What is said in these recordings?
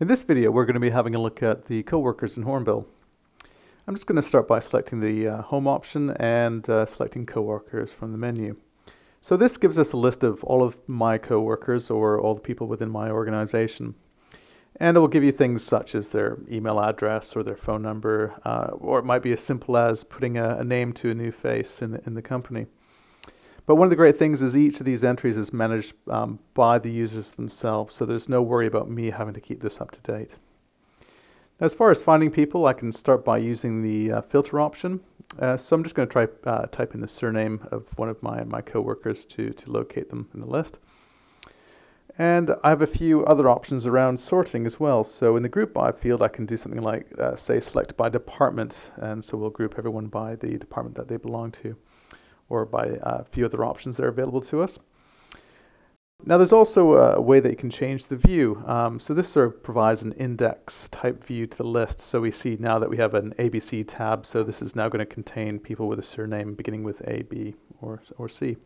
In this video, we're going to be having a look at the coworkers in Hornbill. I'm just going to start by selecting the uh, home option and uh, selecting coworkers from the menu. So this gives us a list of all of my coworkers or all the people within my organization. And it will give you things such as their email address or their phone number, uh, or it might be as simple as putting a, a name to a new face in the, in the company. But one of the great things is each of these entries is managed um, by the users themselves, so there's no worry about me having to keep this up to date. Now, as far as finding people, I can start by using the uh, filter option. Uh, so I'm just going to try uh, type in the surname of one of my, my coworkers to, to locate them in the list. And I have a few other options around sorting as well. So in the group by field, I can do something like, uh, say, select by department. And so we'll group everyone by the department that they belong to or by a few other options that are available to us. Now there's also a way that you can change the view. Um, so this sort of provides an index type view to the list. So we see now that we have an ABC tab. So this is now going to contain people with a surname beginning with A, B, or, or C.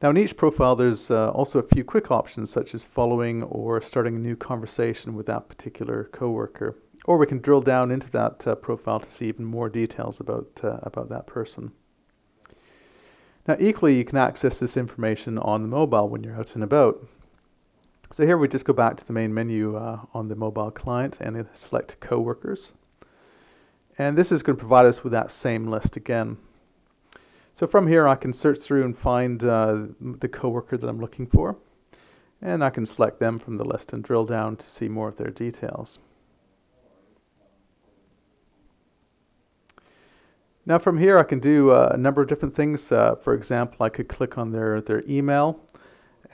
Now in each profile there's uh, also a few quick options such as following or starting a new conversation with that particular coworker. Or we can drill down into that uh, profile to see even more details about, uh, about that person. Now equally you can access this information on the mobile when you're out and about. So here we just go back to the main menu uh, on the mobile client and select coworkers. And this is going to provide us with that same list again. So from here I can search through and find uh, the coworker that I'm looking for. And I can select them from the list and drill down to see more of their details. Now from here I can do uh, a number of different things. Uh, for example, I could click on their, their email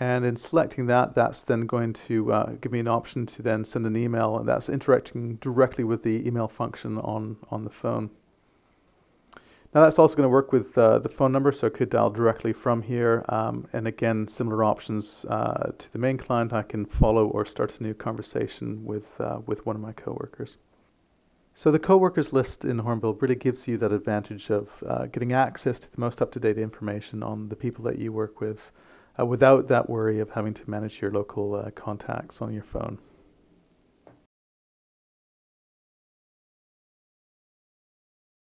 and in selecting that, that's then going to uh, give me an option to then send an email and that's interacting directly with the email function on, on the phone. Now that's also going to work with uh, the phone number, so I could dial directly from here. Um, and again, similar options uh, to the main client. I can follow or start a new conversation with, uh, with one of my coworkers. So the co-workers list in Hornbill really gives you that advantage of uh, getting access to the most up-to-date information on the people that you work with uh, without that worry of having to manage your local uh, contacts on your phone.